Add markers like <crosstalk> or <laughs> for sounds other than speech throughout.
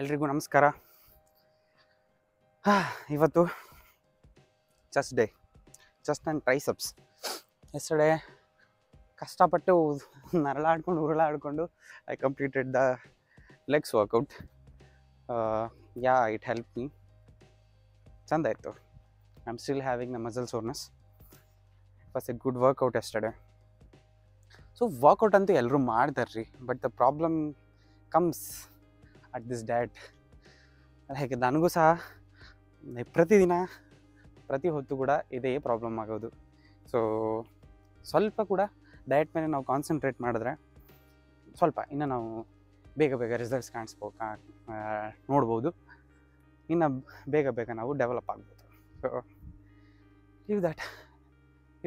ಎಲ್ರಿಗೂ ನಮಸ್ಕಾರ. ಇವತ್ತು chest day chest and triceps yesterday ಕಷ್ಟಪಟ್ಟು ನರಳಾಡ್ಕೊಂಡು, ಉರುಳಾಡ್ಕೊಂಡು I completed the legs workout yeah it help me ಚಂದ ಆಯಿತು. I am still having the muscle soreness was a good workout yesterday so workout ಅಂತೂ ಎಲ್ಲರೂ ಮಾಡ್ತಾರ್ರಿ but the problem comes at this that ಹೇಗೆ ನನಗೂ ಸಹ ಪ್ರತಿದಿನ, ಪ್ರತಿ ಹೊತ್ತು ಕೂಡ ಇದೇ ಪ್ರಾಬ್ಲಮ್ ಆಗೋದು. ಸೊ ಸ್ವಲ್ಪ ಕೂಡ ಡಯಟ್ ಮೇಲೆ ನಾವು ಕಾನ್ಸಂಟ್ರೇಟ್ ಮಾಡಿದ್ರೆ, ಸ್ವಲ್ಪ ಇನ್ನು ನಾವು ಬೇಗ ಬೇಗ ರಿಸಲ್ಟ್ಸ್ ಕಾಣಿಸ್ಬೋ ನೋಡ್ಬೋದು. ಇನ್ನು ಬೇಗ ಬೇಗ ನಾವು ಡೆವಲಪ್ ಆಗ್ಬೋದು. ಸೊ ಇವ್ ದಟ್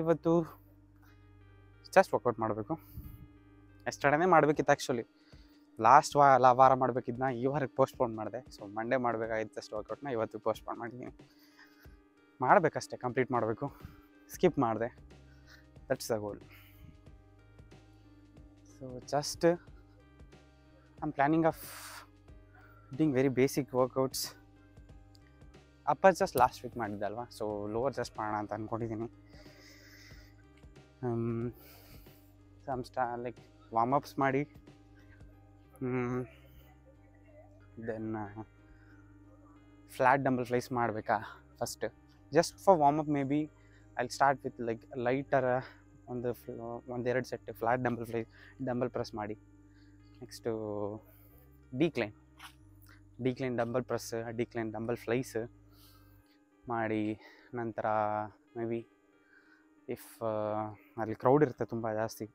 ಇವತ್ತು ಜಸ್ಟ್ ವರ್ಕೌಟ್ ಮಾಡಬೇಕು. ಎಷ್ಟಡನೇ ಮಾಡಬೇಕಿತ್ತು ಆ್ಯಕ್ಚುಲಿ ಲಾಸ್ಟ್ ವಾ, ಲ, ವಾರ ಮಾಡಬೇಕಿದ್ನ, ಈ ವಾರಕ್ಕೆ ಪೋಸ್ಟ್ಪೋನ್ ಮಾಡಿದೆ. ಸೊ ಮಂಡೇ ಮಾಡಬೇಕಾಗಿತ್ತು ಚೆಸ್ಟ್ ವರ್ಕೌಟ್ನ ಇವತ್ತು ಪೋಸ್ಟ್ಪೋನ್ ಮಾಡಿದ್ದೀನಿ ಮಾಡಬೇಕಷ್ಟೆ ಕಂಪ್ಲೀಟ್ ಮಾಡಬೇಕು. ಸ್ಕಿಪ್ ಮಾಡಿದೆ. That's the goal so just I'm planning of doing very basic workouts upper just last week ಮಾಡಿದ್ದೆ ಅಲ್ವಾ ಸೊ ಲೋವರ್ ಜಸ್ಟ್ ಮಾಡೋಣ ಅಂತ ಅಂದ್ಕೊಂಡಿದ್ದೀನಿ ಸಮ್ ಸ್ಟಾ ಲೈಕ್ ವಾರ್ಮ್ ಅಪ್ಸ್ ಮಾಡಿ. ದೆನ್ ಫ್ಲ್ಯಾಟ್ ಡಂಬಲ್ ಫ್ಲೈಸ್ ಮಾಡಬೇಕಾ? First just for warm up maybe I start with like lighter ಒಂದು ಒಂದೆರಡು set flat dumbbell fly dumbbell press ಮಾಡಿ. Next decline decline dumbbell press decline dumbbell flies ಮಾಡಿ. ನಂತರ maybe if ಅಲ್ಲಿ crowd ಇರುತ್ತೆ ತುಂಬ ಜಾಸ್ತಿ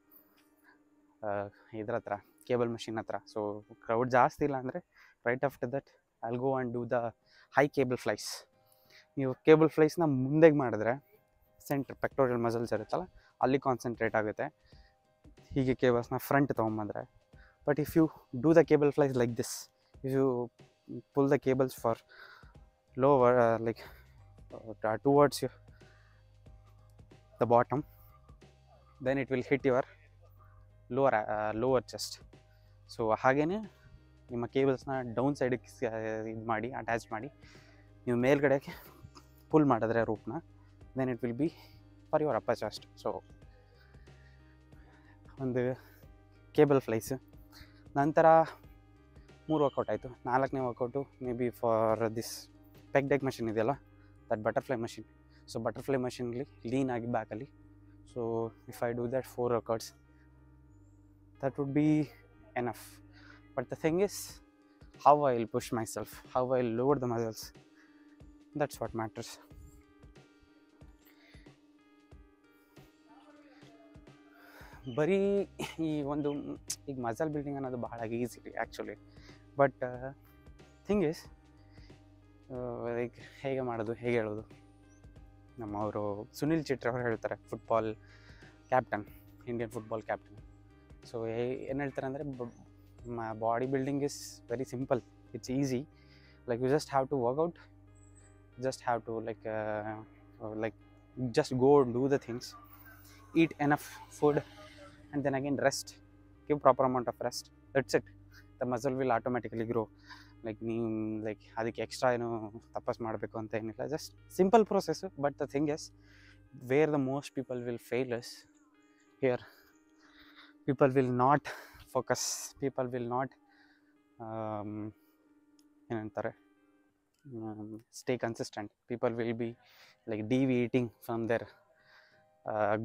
ಇದ್ರ ಹತ್ರ ಕೇಬಲ್ ಮಷಿನ್ ಹತ್ರ. ಸೊ ಕ್ರೌಡ್ ಜಾಸ್ತಿ ಇಲ್ಲ ಅಂದರೆ right after that I'll go and do the high cable flies ನೀವು ಕೇಬಲ್ ಫ್ಲೈಸ್ನ ಮುಂದೆಗೆ ಮಾಡಿದ್ರೆ ಸೆಂಟ್ರ್ ಪೆಕ್ಟೋರಿಯಲ್ ಮಸಲ್ಸ್ ಇರುತ್ತಲ್ಲ, ಅಲ್ಲಿ ಕಾನ್ಸಂಟ್ರೇಟ್ ಆಗುತ್ತೆ. ಹೀಗೆ ಕೇಬಲ್ಸ್ನ front ತೊಗೊಂಬಂದ್ರೆ. But if you do the cable flies like this if you pull the cables for lower like towards you the bottom then it will hit your lower lower chest so ಹಾಗೆಯೇ ನಿಮ್ಮ ಕೇಬಲ್ಸ್ನ down ಸೈಡಿಗೆ ಇದು ಮಾಡಿ attach ಮಾಡಿ, ನೀವು ಮೇಲ್ಗಡೆಗೆ pull ಮಾಡಿದ್ರೆ ರೂಪ್ನ then it will be for your upper chest so ಒಂದು ಕೇಬಲ್ ಫ್ಲೈಸ್ ನಂತರ ಮೂರು ವರ್ಕೌಟ್ ಆಯಿತು. ನಾಲ್ಕನೇ workout maybe for this pec deck machine ಇದೆಯಲ್ಲ that butterfly machine so butterfly ಮಷಿನ್ಲಿ lean ಆಗಿ ಬ್ಯಾಕಲ್ಲಿ so if I do that four workouts that would be enough. But the thing is, how I'll push myself, how I'll lower the muscles. That's what matters. ಬರೀ ಈ ಒಂದು ಈಗ muscle building ಅನ್ನೋದು ಬಹಳ easy actually but thing is like ಹೇಗೆ ಮಾಡೋದು ಹೇಗೆ ಹೇಳೋದು ನಮ್ಮವರು ಸುನಿಲ್ ಚಿಟ್ರೆ ಅವರು ಹೇಳ್ತಾರೆ football captain Indian football captain so ಏನು ಹೇಳ್ತಾರೆ ಅಂದರೆ body building is very simple it's easy like you just have to workout just have to like like just go do the things eat enough food and then again rest give proper amount of rest that's it the muscle will automatically grow like ನೀವು like ಅದಕ್ಕೆ extra ಏನು ತಪಸ್ ಮಾಡಬೇಕು ಅಂತ ಏನಿಲ್ಲ just simple process but the thing is where the most people will fail is here people will not focus people will um, ಏನಂತಾರೆ stay consistent people will be like deviating from their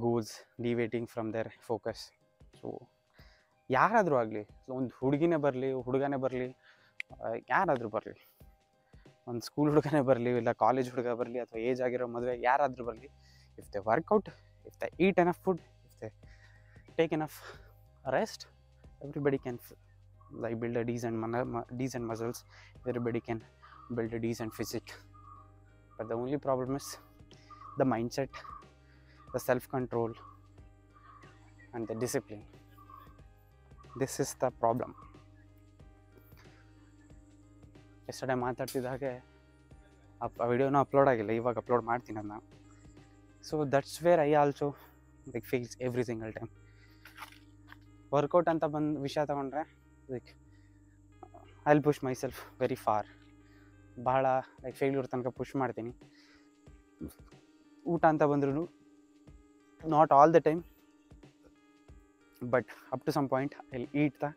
goals deviating from their focus so ಯಾರಾದರೂ ಆಗಲಿ ಒಂದು ಹುಡುಗಿನೇ ಬರಲಿ ಹುಡುಗನೇ ಬರಲಿ ಯಾರಾದರೂ ಬರಲಿ ಒಂದು school ಹುಡುಗನೇ ಬರಲಿ ಇಲ್ಲ ಕಾಲೇಜ್ ಹುಡುಗ ಬರಲಿ ಅಥವಾ ಏಜ್ ಆಗಿರೋ ಮದುವೆ ಯಾರಾದರೂ ಬರಲಿ if they workout if they eat enough food if they take enough rest everybody can f- like build a decent man- mu- decent muscles everybody can build a decent physique but the only problem is the mindset the self control and the discipline this is the problem yesterday ಮಾತಾಡ್ತಿದ್ದಾಗೆ up ವಿಡಿಯೋನ upload ಆಗಿಲ್ಲ ಇವಾಗ upload ಮಾಡ್ತೀನಿ ಅದನ್ನ so that's where I also like feels every single time workout ಅಂತ ಬಂದು ವಿಷಯ ತೊಗೊಂಡ್ರೆ like I will push myself very for ಭಾಳ ಲೈಕ್ ಫೇಲ್ಯೂರ್ ತನಕ ಪುಷ್ ಮಾಡ್ತೀನಿ. ಊಟ ಅಂತ ಬಂದ್ರೂ not all the time but up to some point I eat the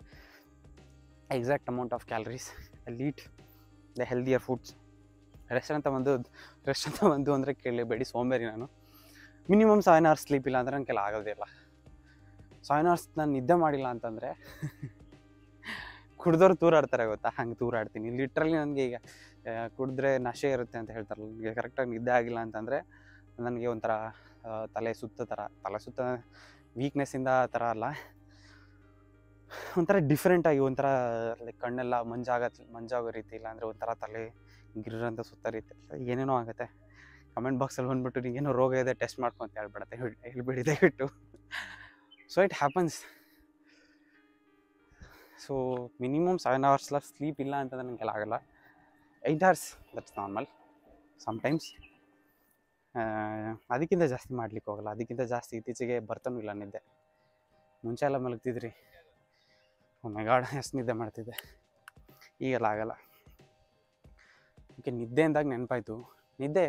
exact amount of calories I eat the healthier foods restaurant ಬಂದು restaurant ಬಂದು ಅಂದರೆ ಕೇಳಲೇಬೇಡಿ ಸೋಮವಾರಿ ನಾನು. ಮಿನಿಮಮ್ ಸೆವೆನ್ ಅವರ್ಸ್ ಸ್ಲೀಪ್ ಇಲ್ಲ ಅಂದರೆ ನನಗೆಲ್ಲ ಆಗೋದಿಲ್ಲ ಸೆವೆನ್ ಅವರ್ಸ್ ನಾನು ನಿದ್ದೆ ಮಾಡಿಲ್ಲ ಅಂತಂದರೆ <laughs> ಕುಡ್ದವ್ರು ತೂರಾಡ್ತಾರೆ ಗೊತ್ತಾ? ಹಂಗೆ ತೂರಾಡ್ತೀನಿ. ಲಿಟ್ರಲಿ ನನಗೆ ಈಗ ಕುಡಿದ್ರೆ ನಶೆ ಇರುತ್ತೆ ಅಂತ ಹೇಳ್ತಾರಲ್ಲ, ನನಗೆ ಕರೆಕ್ಟಾಗಿ ನಿದ್ದೆ ಆಗಿಲ್ಲ ಅಂತಂದರೆ ನನಗೆ ಒಂಥರ ತಲೆ ಸುತ್ತ ಥರ, ತಲೆ ಸುತ್ತ ವೀಕ್ನೆಸ್ಸಿಂದ ಆ ಥರ ಅಲ್ಲ. ಒಂಥರ ಡಿಫ್ರೆಂಟಾಗಿ ಒಂಥರ ಲೈಕ್ ಕಣ್ಣೆಲ್ಲ ಮಂಜಾಗ, ಮಂಜಾಗೋ ರೀತಿ ಇಲ್ಲ ಅಂದರೆ ಒಂಥರ ತಲೆ ಗಿರ್ರಂತ ಸುತ್ತ ರೀತಿ ಏನೇನೋ ಆಗುತ್ತೆ. ಕಮೆಂಟ್ ಬಾಕ್ಸಲ್ಲಿ ಬಂದುಬಿಟ್ಟು ನಿಂಗೇನೋ ರೋಗ ಇದೆ ಟೆಸ್ಟ್ ಮಾಡ್ಕೊಂತ ಹೇಳ್ಬಿಡತ್ತೆ. ಹೇಳ್ಬಿಡಿ, ದಯವಿಟ್ಟು. So it happens so minimum seven hours ಅವರ್ಸ್ಲ sleep ಇಲ್ಲ ಅಂತಂದ್ರೆ ನನಗೆಲ್ಲ ಆಗಲ್ಲ eight hours that's normal sometimes ಅದಕ್ಕಿಂತ ಜಾಸ್ತಿ ಮಾಡ್ಲಿಕ್ಕೆ ಹೋಗಲ್ಲ ಅದಕ್ಕಿಂತ ಜಾಸ್ತಿ ಇತ್ತೀಚೆಗೆ ಬರ್ತಾನೂ ಇಲ್ಲ ನಿದ್ದೆ ಮುಂಚೆ ಎಲ್ಲ ಮಲಗ್ತಿದ್ರಿ ಗಾಡ್ ಎಷ್ಟು ನಿದ್ದೆ ಮಾಡ್ತಿದ್ದೆ ಈಗೆಲ್ಲ ಆಗಲ್ಲ ಓಕೆ ನಿದ್ದೆ ಅಂದಾಗ ನೆನಪಾಯಿತು ನಿದ್ದೆ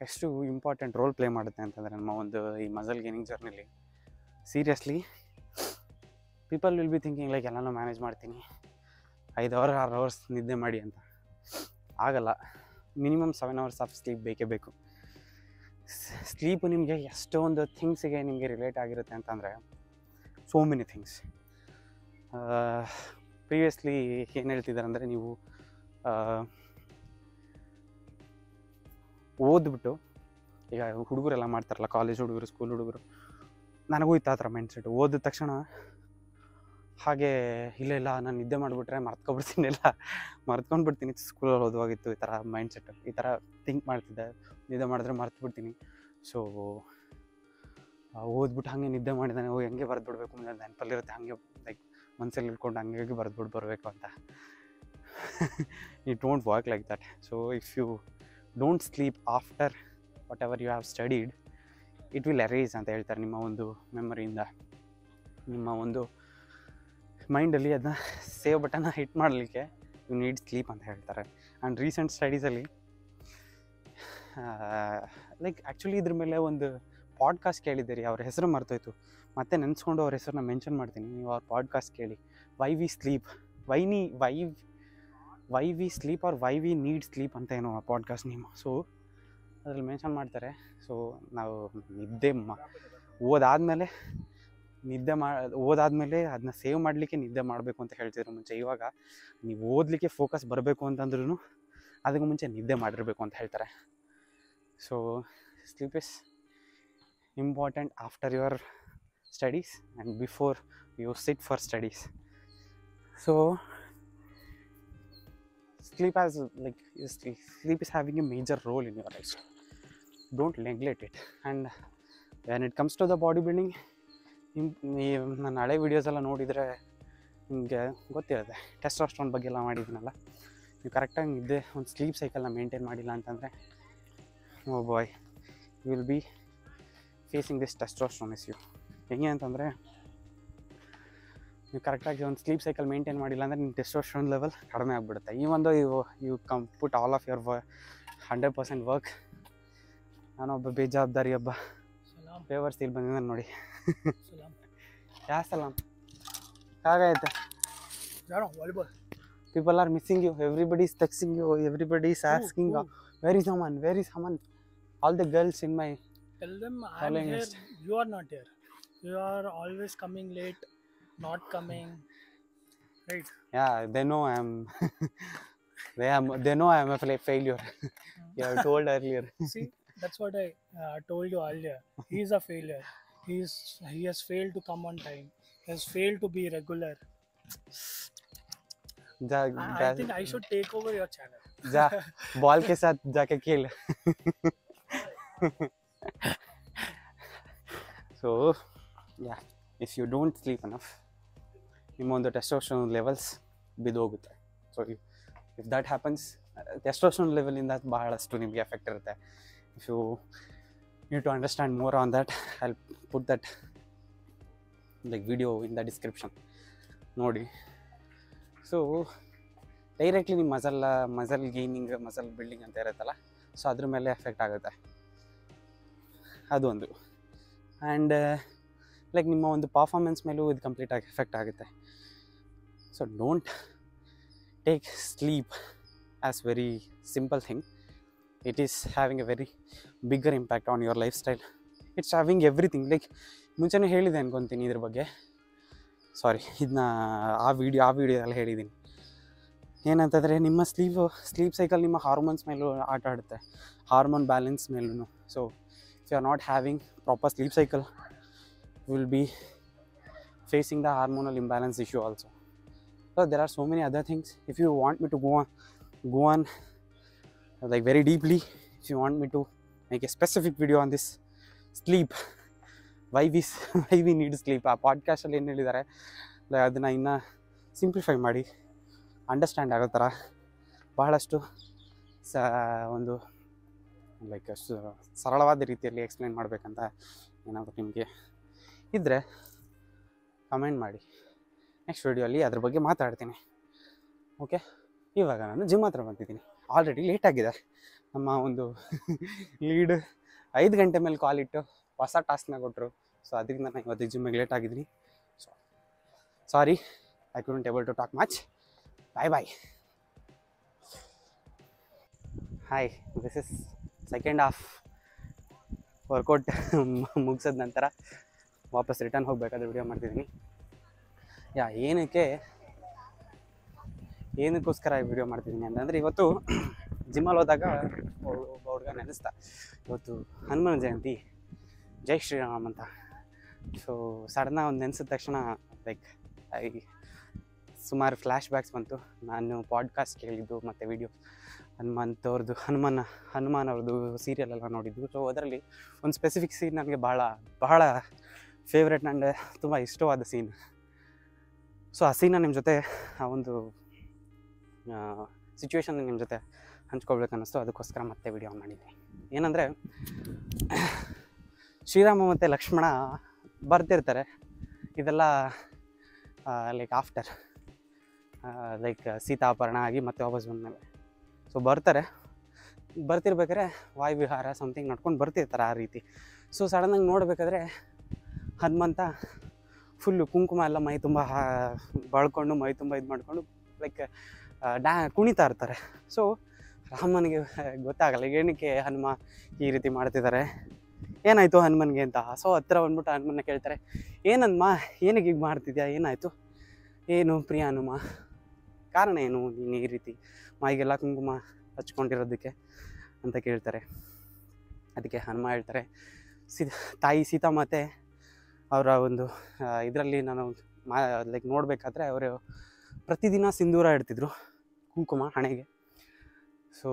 ಎಷ್ಟು ಇಂಪಾರ್ಟೆಂಟ್ ರೋಲ್ ಪ್ಲೇ ಮಾಡುತ್ತೆ ಅಂತಂದರೆ ನಮ್ಮ ಒಂದು ಈ muscle gaining ಜರ್ನಿಲಿ seriously people will be thinking like ಎಲ್ಲನೂ ಮ್ಯಾನೇಜ್ ಮಾಡ್ತೀನಿ. ಐದು ಅವರ್ ಆರು ಅವರ್ಸ್ ನಿದ್ದೆ ಮಾಡಿ ಅಂತ. ಆಗಲ್ಲ. Minimum seven hours of sleep ಬೇಕೇ ಬೇಕು. ಸ್ಲೀಪು ನಿಮಗೆ ಎಷ್ಟೊಂದು ಥಿಂಗ್ಸಿಗೆ ನಿಮಗೆ ರಿಲೇಟ್ ಆಗಿರುತ್ತೆ ಅಂತಂದರೆ ಸೋ ಮೆನಿ ಥಿಂಗ್ಸ್ ಪ್ರೀವಿಯಸ್ಲಿ ಏನು ಹೇಳ್ತಿದ್ದಾರೆ ಅಂದರೆ ನೀವು ಓದ್ಬಿಟ್ಟು, ಈಗ ಹುಡುಗರೆಲ್ಲ ಮಾಡ್ತಾರಲ್ಲ ಕಾಲೇಜ್ ಹುಡುಗರು ಸ್ಕೂಲ್ ಹುಡುಗರು ನನಗೂ ಇತ್ತು ಆ ಥರ ಮೈಂಡ್ ಸೆಟ್ ಓದಿದ ತಕ್ಷಣ ಹಾಗೆ, ಇಲ್ಲ ಇಲ್ಲ, ನಾನು ನಿದ್ದೆ ಮಾಡಿಬಿಟ್ರೆ ಮರ್ತ್ಕೊಬಿಡ್ತೀನಿ, ಇಲ್ಲ. ಮರ್ತ್ಕೊಂಡ್ಬಿಡ್ತೀನಿ. ಸ್ಕೂಲಲ್ಲಿ ಓದುವಾಗಿತ್ತು ಈ ಥರ ಮೈಂಡ್ ಸೆಟ್ ಈ ಥರ ಥಿಂಕ್ ಮಾಡ್ತಿದ್ದೆ. ನಿದ್ದೆ ಮಾಡಿದ್ರೆ ಮರ್ತ್ಬಿಡ್ತೀನಿ. ಸೊ ಓದ್ಬಿಟ್ಟು ಹಾಗೆ ನಿದ್ದೆ ಮಾಡಿದಾನೆ. ಓ, ಹೆಂಗೆ ಬರೆದು ಬಿಡಬೇಕು ನೆನಪಲ್ಲಿರುತ್ತೆ. ಹಾಗೆ ಲೈಕ್ ಮನಸ್ಸಲ್ಲಿ ಇಟ್ಕೊಂಡು ಹಂಗೆ ಬರೆದ್ಬಿಟ್ಟು ಬರಬೇಕು ಅಂತ. It don't work like that so if you don't sleep after whatever you have studied it will erase ಅಂತ ಹೇಳ್ತಾರೆ ನಿಮ್ಮ ಒಂದು ಮೆಮೊರಿಯಿಂದ ನಿಮ್ಮ ಒಂದು ಮೈಂಡಲ್ಲಿ ಅದನ್ನ ಸೇವ್ ಬಟನ್ನ ಹಿಟ್ ಮಾಡಲಿಕ್ಕೆ ಯು ನೀಡ್ ಸ್ಲೀಪ್ ಅಂತ ಹೇಳ್ತಾರೆ. ಆ್ಯಂಡ್ ರೀಸೆಂಟ್ ಸ್ಟಡೀಸಲ್ಲಿ ಲೈಕ್ ಆ್ಯಕ್ಚುಲಿ ಇದ್ರ ಮೇಲೆ ಒಂದು ಪಾಡ್ಕಾಸ್ಟ್ ಕೇಳಿದ್ದೀರಿ, ಅವ್ರ ಹೆಸರು ಮರ್ತೋಯ್ತು. ಮತ್ತೆ ನೆನೆಸ್ಕೊಂಡು ಅವ್ರ ಹೆಸರನ್ನ ಮೆನ್ಷನ್ ಮಾಡ್ತೀನಿ, ನೀವು ಅವ್ರ ಪಾಡ್ಕಾಸ್ಟ್ ಕೇಳಿ. ವೈ ವಿ ಸ್ಲೀಪ್ ವೈ ನೀ why why we sleep or why we need sleep ಅಂತ ಏನೋ ಆ ಪಾಡ್ಕಾಸ್ಟ್ ನೇಮ್ ಸೊ ಅದ್ರಲ್ಲಿ ಮೆನ್ಷನ್ ಮಾಡ್ತಾರೆ. ಸೊ ನಾವು ನಿದ್ದೆ ಮ, ಓದಾದಮೇಲೆ ನಿದ್ದೆ ಮಾ, ಓದಾದಮೇಲೆ ಅದನ್ನ ಸೇವ್ ಮಾಡಲಿಕ್ಕೆ ನಿದ್ದೆ ಮಾಡಬೇಕು ಅಂತ ಹೇಳ್ತಿದ್ರು ಮುಂಚೆ. ಇವಾಗ ನೀವು ಓದಲಿಕ್ಕೆ ಫೋಕಸ್ ಬರಬೇಕು ಅಂತಂದ್ರೂ ಅದಕ್ಕೆ ಮುಂಚೆ ನಿದ್ದೆ ಮಾಡಿರಬೇಕು ಅಂತ ಹೇಳ್ತಾರೆ. So sleep is important after your studies and before you sit for studies so sleep as like sleep is having having major role in your life don't neglect it. And when it comes to the building ನಿಮ್ಮ ನನ್ನ ಹಳೆ videos ಎಲ್ಲ ನೋಡಿದರೆ ನಿಮಗೆ ಗೊತ್ತಿರುತ್ತೆ. Testosterone ಬಗ್ಗೆ ಎಲ್ಲ ಮಾಡಿದ್ದೀನಲ್ಲ. ನೀವು ಕರೆಕ್ಟಾಗಿ ನಿದ್ದೆ ಒಂದು ಸ್ಲೀಪ್ ಸೈಕಲ್ನ ಮೇಂಟೈನ್ ಮಾಡಿಲ್ಲ ಅಂತಂದರೆ ಓ boy you will be facing this testosterone is you ಹೆಂಗೆ ಅಂತಂದರೆ, ನೀವು ಕರೆಕ್ಟಾಗಿ ಒಂದು ಸ್ಲೀಪ್ ಸೈಕಲ್ ಮೇಂಟೈನ್ ಮಾಡಿಲ್ಲ ಅಂದರೆ ನಿಮ್ಮ ಟೆಸ್ಟೋಸ್ಟ್ರಾನ್ ಲೆವೆಲ್ ಕಡಿಮೆ ಆಗಿಬಿಡುತ್ತೆ. ಈ ಒಂದು you you come put all of your a hundred percent work ನಾನೊಬ್ಬ ಬೇಜವಾಬ್ದಾರಿ ಹಬ್ಬ ಫೇವರ್ ಸ್ಟೀಲ್ ಬಂದಿದ್ದಾನೆ ನೋಡಿ ಯಾ ಸಲಾಮ್ ಹಾಗಾಯ್ತು people are missing you everybody is texting you everybody is asking very summon very summon all the girls in my tell them I'm here. You are not here. You are always coming late, not coming. Right. Yeah, they know I'm. they am. They know I'm a failure. you have told earlier. See, that's what I uh, told you earlier. He is a failure. He's he has failed to come on time. He has failed to be regular. जा I, I जा- think I should take over your channel. जा <laughs> ball के साथ जाके खेल so yeah if you don't sleep enough ನಿಮ್ಮ ಒಂದು ಟೆಸ್ಟೋಸ್ಟೋನ್ levels ಬಿದ್ದೋಗುತ್ತೆ so if that happens testosterone ಲೆವೆಲಿಂದ ಬಹಳಷ್ಟು ನಿಮಗೆ ಎಫೆಕ್ಟ್ ಇರುತ್ತೆ If you need to understand more on that, i'll put that like video in the description ನೋಡಿ. ಸೊ ಡೈರೆಕ್ಟ್ಲಿ ನಿಮ್ಮ muscle muscle gaining muscle building ಅಂತ ಇರುತ್ತಲ್ಲ so ಅದ್ರ ಮೇಲೆ effect ಆಗುತ್ತೆ. ಅದೊಂದು. ಆ್ಯಂಡ್ ಲೈಕ್ ನಿಮ್ಮ ಒಂದು ಪರ್ಫಾರ್ಮೆನ್ಸ್ ಮೇಲೂ ಇದು ಕಂಪ್ಲೀಟಾಗಿ ಎಫೆಕ್ಟ್ ಆಗುತ್ತೆ. So don't take sleep as very simple thing it is having a very bigger impact on your lifestyle it's having everything like ಮುಂಚೆನೇ ಹೇಳಿದೆ ಅನ್ಕೊತೀನಿ ಇದ್ರ ಬಗ್ಗೆ. ಸಾರಿ ಇದನ್ನ ಆ ವಿಡಿಯೋ ಆ ವಿಡಿಯೋದಲ್ಲಿ ಹೇಳಿದ್ದೀನಿ. ಏನಂತಂದರೆ, ನಿಮ್ಮ ಸ್ಲೀವ್ ಸ್ಲೀಪ್ ಸೈಕಲ್ ನಿಮ್ಮ ಹಾರ್ಮೋನ್ಸ್ ಮೇಲೂ ಆಟ ಆಡುತ್ತೆ. ಹಾರ್ಮೋನ್ ಬ್ಯಾಲೆನ್ಸ್ ಮೇಲೂ so if you are not having proper sleep cycle will be facing the hormonal imbalance issue also so there are so many other things if you want me to go on go on like, very deeply, if you want me to make a specific video on this sleep, why we <laughs> why we need sleep. ಆ ಪಾಡ್ಕಾಸ್ಟಲ್ಲಿ ಏನು ಹೇಳಿದ್ದಾರೆ ಅದನ್ನು ಇನ್ನು simplify ಮಾಡಿ understand ಆಗೋ ಥರ ಬಹಳಷ್ಟು ಸ, ಒಂದು ಲೈಕ್ ಸರಳವಾದ ರೀತಿಯಲ್ಲಿ ಎಕ್ಸ್ಪ್ಲೈನ್ ಮಾಡಬೇಕಂತ ಏನಾದರೂ ನಿಮಗೆ ಇದ್ದರೆ ಕಮೆಂಟ್ ಮಾಡಿ. ನೆಕ್ಸ್ಟ್ ವಿಡಿಯೋಲಿ ಅದ್ರ ಬಗ್ಗೆ ಮಾತಾಡ್ತೀನಿ. ಓಕೆ ಇವಾಗ ನಾನು ಜಿಮ್ ಹತ್ರ ಬಂದಿದ್ದೀನಿ. ಆಲ್ರೆಡಿ ಲೇಟ್ ಆಗಿದೆ. ನಮ್ಮ ಒಂದು ಲೀಡ್ ಐದು ಗಂಟೆ ಮೇಲೆ ಕಾಲ್ ಇಟ್ಟು ಹೊಸ ಟಾಸ್ಕ್ನ ಕೊಟ್ಟರು ಸೊ ಅದರಿಂದ ನಾನು ಇವತ್ತು ಜಿಮ್ಮಿಗೆ ಲೇಟ್ ಆಗಿದ್ದೀನಿ. So sorry I couldn't able to talk much bye bye hi this is second half workout ಮುಗಿಸಿದ ನಂತರ ವಾಪಸ್ ರಿಟರ್ನ್ ಹೋಗಬೇಕಾದ್ರೆ ವಿಡಿಯೋ ಮಾಡ್ತಿದ್ದೀನಿ. ಯಾ ಏನಕ್ಕೆ ಏನಕ್ಕೋಸ್ಕರ ಈ ವಿಡಿಯೋ ಮಾಡ್ತಿದ್ದೀನಿ ಅಂತಂದರೆ ಇವತ್ತು ಜಿಮ್ಮಲ್ಲಿ ಹೋದಾಗ ಒಬ್ಬ ಹುಡುಗ ನೆನೆಸ್ತಾ, ಇವತ್ತು ಹನುಮಾನ್ ಜಯಂತಿ, ಜೈ ಶ್ರೀರಾಮ್ ಅಂತ. ಸೊ ಸಡನ್ನ ಒಂದು ನೆನೆಸಿದ ತಕ್ಷಣ ಲೈಕ್ ಐ ಸುಮಾರು ಫ್ಲ್ಯಾಶ್ ಬ್ಯಾಕ್ಸ್ ಬಂತು. ನಾನು ಪಾಡ್ಕಾಸ್ಟ್ ಕೇಳಿದ್ದು, ಮತ್ತು ವಿಡಿಯೋ ಹನುಮಂತ್ ಅವ್ರದ್ದು ಹನುಮಾನ, ಹನುಮಾನ್ ಅವ್ರದ್ದು ಸೀರಿಯಲ್ ಎಲ್ಲ ನೋಡಿದ್ದು. ಸೊ ಅದರಲ್ಲಿ ಒಂದು ಸ್ಪೆಸಿಫಿಕ್ ಸೀನ್ ನನಗೆ ಭಾಳ ಬಹಳ ಫೇವ್ರೆಟ್ ಆ್ಯಂಡ್ ತುಂಬ ಇಷ್ಟವಾದ ಸೀನ್ ಸೊ ಆ ಸೀನ ನಿಮ್ಮ ಜೊತೆ ಆ ಒಂದು ಸಿಚುವೇಶನ್ ನಿಮ್ಮ ಜೊತೆ ಹಂಚ್ಕೊಳ್ಬೇಕು ಅನ್ನಿಸ್ತು ಅದಕ್ಕೋಸ್ಕರ ಮತ್ತೆ ವಿಡಿಯೋ ಮಾಡಿದ್ದೆ. ಏನಂದರೆ, ಶ್ರೀರಾಮ ಮತ್ತು ಲಕ್ಷ್ಮಣ ಬರ್ತಿರ್ತಾರೆ ಇದೆಲ್ಲ ಲೈಕ್ ಆಫ್ಟರ್ ಲೈಕ್ ಸೀತಾಪರಣ ಆಗಿ ಮತ್ತೆ ವಾಪಸ್ ಬಂದಮೇಲೆ. ಸೊ ಬರ್ತಾರೆ. ಬರ್ತಿರ್ಬೇಕಾದ್ರೆ ವಾಯುವಿಹಾರ ಸಮಥಿಂಗ್ ನಡ್ಕೊಂಡು ಬರ್ತಿರ್ತಾರೆ ಆ ರೀತಿ. ಸೊ ಸಡನ್ನಾಗಿ ನೋಡಬೇಕಾದ್ರೆ ಹನುಮಂತ ಫುಲ್ಲು ಕುಂಕುಮ ಎಲ್ಲ ಮೈ ತುಂಬ ಬಳ್ಕೊಂಡು, ಮೈ ತುಂಬ ಇದು ಮಾಡಿಕೊಂಡು ಲೈಕ್ ಡ್ಯಾ ಕುಣಿತಾ ಇರ್ತಾರೆ. ಸೊ ರಾಮನಿಗೆ, <laughs> ಗೊತ್ತಾಗಲ್ಲ, ಏನಕ್ಕೆ ಹನುಮ ಈ ರೀತಿ ಮಾಡ್ತಿದ್ದಾರೆ. ಏನಾಯಿತು ಹನುಮನ್ಗೆ ಅಂತ? ಸೊ ಹತ್ತಿರ ಬಂದ್ಬಿಟ್ಟು ಹನುಮನ್ನ ಕೇಳ್ತಾರೆ ಏನನ್ಮ ಏನಕ್ಕೆ ಈಗ ಮಾಡ್ತಿದ್ಯಾ? ಏನಾಯಿತು? ಏನು ಪ್ರಿಯ ಹನುಮ, ಕಾರಣ ಏನು? ನೀನು ಈ ರೀತಿ ಮೈಗೆಲ್ಲ ಕುಂಕುಮ ಹಚ್ಕೊಂಡಿರೋದಕ್ಕೆ? ಅಂತ ಕೇಳ್ತಾರೆ. ಅದಕ್ಕೆ ಹನುಮ ಹೇಳ್ತಾರೆ ಸೀ ತಾಯಿ ಸೀತಾಮಾತೆ, ಅವರ ಒಂದು ಇದರಲ್ಲಿ ನಾನು ಮಾ ಲೈಕ್ ನೋಡಬೇಕಾದ್ರೆ ಅವರು ಪ್ರತಿದಿನ ಸಿಂಧೂರ ಇಡ್ತಿದ್ರು. ಕುಂಕುಮ ಹಣೆಗೆ. ಸೊ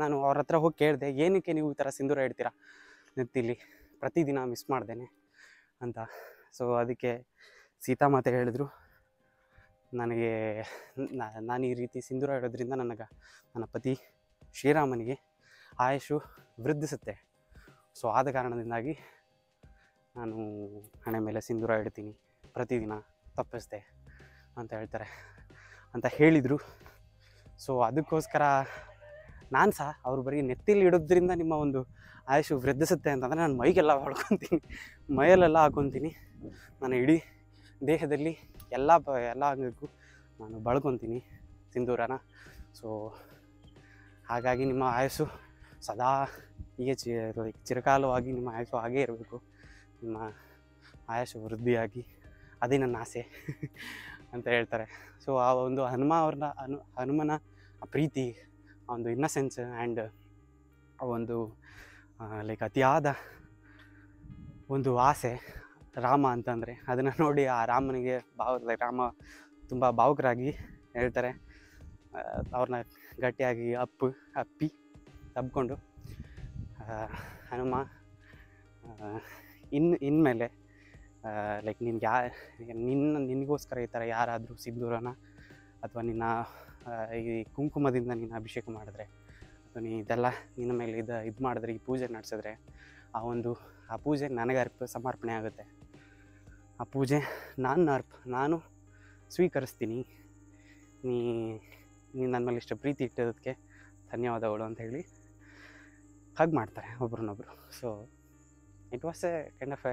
ನಾನು ಅವ್ರ ಹತ್ರ ಹೋಗಿ ಕೇಳಿದೆ, ಏನಕ್ಕೆ ನೀವು ಈ ಥರ ಸಿಂಧೂರ ಇಡ್ತೀರಾ? ನೆತ್ತಿಲಿ, ಪ್ರತಿದಿನ ಮಿಸ್ ಮಾಡ್ದೇನೆ, ಅಂತ. ಸೊ ಅದಕ್ಕೆ ಸೀತಾಮಾತೆ ಹೇಳಿದ್ರು, ನನಗೆ ನಾನು ಈ ರೀತಿ ಸಿಂಧೂರ ಇಡೋದ್ರಿಂದ ನನಗೆ, ನನ್ನ ಪತಿ ಶ್ರೀರಾಮನಿಗೆ ಆಯುಷು ವೃದ್ಧಿಸುತ್ತೆ. ಸೊ ಆದ ಕಾರಣದಿಂದಾಗಿ ನಾನು ಹಣೆ ಮೇಲೆ ಸಿಂಧೂರ ಇಡ್ತೀನಿ, ಪ್ರತಿದಿನ ತಪ್ಪಿಸ್ದೆ, ಅಂತ ಹೇಳ್ತಾರೆ. ಅಂತ ಹೇಳಿದರು. ಸೊ ಅದಕ್ಕೋಸ್ಕರ ನಾನು ಸಹ ಅವ್ರು ಬರೀ ನೆತ್ತಿಲಿ ಇಡೋದ್ರಿಂದ ನಿಮ್ಮ ಒಂದು ಆಯುಷು ವೃದ್ಧಿಸುತ್ತೆ ಅಂತಂದರೆ ನಾನು ಮೈಗೆಲ್ಲ ಹೊಡ್ಕೊತೀನಿ. ಮೈಯಲ್ಲೆಲ್ಲ ಹಾಕೊತೀನಿ. ನಾನು ಇಡೀ ದೇಹದಲ್ಲಿ ಎಲ್ಲ ಬ, ಎಲ್ಲ ಅಂಗಕ್ಕೂ ನಾನು ಬಳ್ಕೊತೀನಿ ಸಿಂಧೂರನ. ಸೊ ಹಾಗಾಗಿ ನಿಮ್ಮ ಆಯಸ್ಸು ಸದಾ ಹೀಗೆ ಚಿ, ಚಿರಕಾಲವಾಗಿ ನಿಮ್ಮ ಆಯಸ್ಸು ಹಾಗೇ ಇರಬೇಕು. ನಿಮ್ಮ ಆಯಸ್ಸು ವೃದ್ಧಿಯಾಗಿ. ಅದೇ ನನ್ನ ಆಸೆ <laughs> ಅಂತ ಹೇಳ್ತಾರೆ. ಸೊ ಆ ಒಂದು ಹನುಮ ಅವ್ರನ್ನ, ಹನು, ಹನುಮನ ಆ ಪ್ರೀತಿ, ಆ ಒಂದು ಇನ್ನಸೆನ್ಸ್ ಆ್ಯಂಡ್ ಆ ಒಂದು ಲೈಕ್ ಅತಿಯಾದ ಒಂದು ಆಸೆ ರಾಮ ಅಂತಂದರೆ. ಅದನ್ನು ನೋಡಿ ಆ ರಾಮನಿಗೆ ಭಾವ ರಾಮ ತುಂಬ ಭಾವುಕರಾಗಿ ಹೇಳ್ತಾರೆ. ಅವ್ರನ್ನ ಗಟ್ಟಿಯಾಗಿ ಅಪ್ಪು, ಅಪ್ಪಿ, ತಬ್ಕೊಂಡು ಹನುಮ ಇನ್ನು ಇನ್ಮೇಲೆ ಲೈಕ್ ನಿನ್ಗೆ ಯಾ, ನಿನ್ನ, ನಿನಗೋಸ್ಕರ ಈ ಥರ ಯಾರಾದರೂ ಸಿಂಧೂರನ ಅಥವಾ ನಿನ್ನ ಈ ಕುಂಕುಮದಿಂದ ನೀನು ಅಭಿಷೇಕ ಮಾಡಿದ್ರೆ ಅಥವಾ ನೀ ಇದೆಲ್ಲ ನಿನ್ನ ಮೇಲೆ ಇದು ಇದು ಮಾಡಿದ್ರೆ, ಈ ಪೂಜೆ ನಡೆಸಿದ್ರೆ, ಆ ಒಂದು, ಆ ಪೂಜೆ ನನಗೆ ಅರ್ಪ, ಸಮರ್ಪಣೆ ಆಗುತ್ತೆ. ಆ ಪೂಜೆ ನಾನು ಅರ್ಪ, ನಾನು ಸ್ವೀಕರಿಸ್ತೀನಿ. ನೀ ನೀನು ನನ್ನ ಮೇಲೆ ಇಷ್ಟು ಪ್ರೀತಿ ಇಟ್ಟಿದ್ದಕ್ಕೆ ಧನ್ಯವಾದಗಳು ಅಂತ ಹೇಳಿ ಹಾಗೆ ಮಾಡ್ತಾರೆ ಒಬ್ರನ್ನೊಬ್ರು. So it was a kind of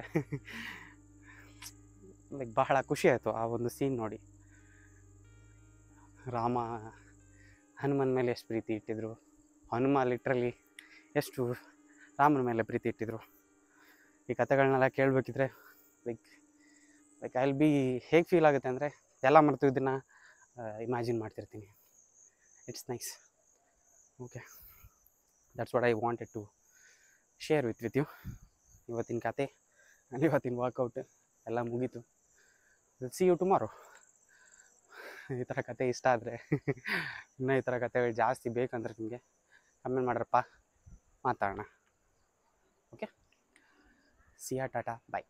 like ಬಹಳ ಖುಷಿ ಆಯಿತು ಆ ಒಂದು ಸೀನ್ ನೋಡಿ. ರಾಮ ಹನುಮನ ಮೇಲೆ ಎಷ್ಟು ಪ್ರೀತಿ ಇಟ್ಟಿದ್ರು? ಹನುಮ ಲಿಟ್ರಲಿ ಎಷ್ಟು ರಾಮನ ಮೇಲೆ ಪ್ರೀತಿ ಇಟ್ಟಿದ್ರು? ಈ ಕಥೆಗಳನ್ನೆಲ್ಲ ಕೇಳಬೇಕಿದ್ರೆ ಲೈಕ್ ಲೈಕ್ ಐ ಬಿ ಹೇಗೆ ಫೀಲ್ ಆಗುತ್ತೆ ಅಂದರೆ, ಎಲ್ಲ ಮರೆತು ಇದನ್ನು ಇಮ್ಯಾಜಿನ್ ಮಾಡ್ತಿರ್ತೀನಿ. It's nice okay that's what I wanted to share with with you ಇವತ್ತಿನ ಕತೆ, ಇವತ್ತಿನ ವಾಕೌಟ್ ಎಲ್ಲ ಮುಗೀತು. ಸಿ ಯು ಟುಮಾರೋ ಈ ಥರ ಕತೆ ಇಷ್ಟ ಆದರೆ ಇನ್ನೂ ಈ ಥರ ಕತೆಗಳು ಜಾಸ್ತಿ ಬೇಕಂದ್ರೆ ನಿಮಗೆ ಕಮೆಂಟ್ ಮಾಡ್ರಪ್ಪ. ಮಾತಾಡೋಣ. ಓಕೆ ಸಿಯಾ ಟಾಟಾ ಬಾಯ್